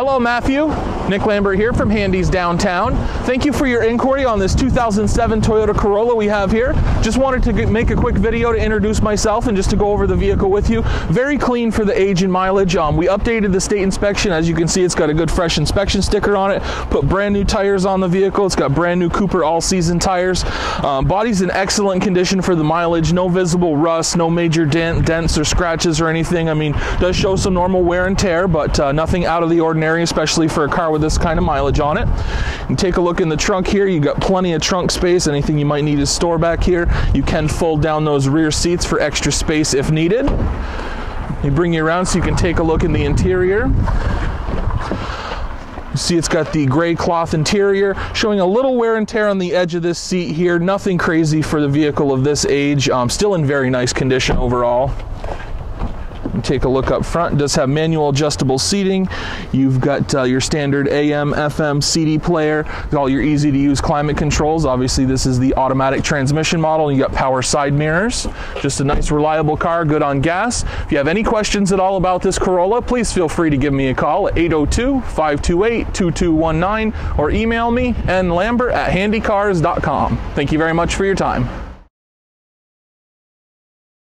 Hello, Matthew. Nick Lambert here from Handy's Downtown. Thank you for your inquiry on this 2007 Toyota Corolla we have here. Just wanted to make a quick video to introduce myself and just to go over the vehicle with you. Very clean for the age and mileage. Um, we updated the state inspection. As you can see, it's got a good fresh inspection sticker on it. Put brand new tires on the vehicle. It's got brand new Cooper all-season tires. Um, body's in excellent condition for the mileage. No visible rust, no major dent, dents or scratches or anything. I mean, does show some normal wear and tear, but uh, nothing out of the ordinary, especially for a car with this kind of mileage on it. And take a look in the trunk here. You got plenty of trunk space. Anything you might need to store back here. You can fold down those rear seats for extra space if needed. You bring you around so you can take a look in the interior. You see it's got the gray cloth interior, showing a little wear and tear on the edge of this seat here. Nothing crazy for the vehicle of this age. Um, still in very nice condition overall. Take a look up front. It does have manual adjustable seating. You've got uh, your standard AM, FM, CD player, all your easy to use climate controls. Obviously, this is the automatic transmission model. You got power side mirrors. Just a nice, reliable car, good on gas. If you have any questions at all about this Corolla, please feel free to give me a call at 802 528 2219 or email me, nlambert at handycars.com. Thank you very much for your time.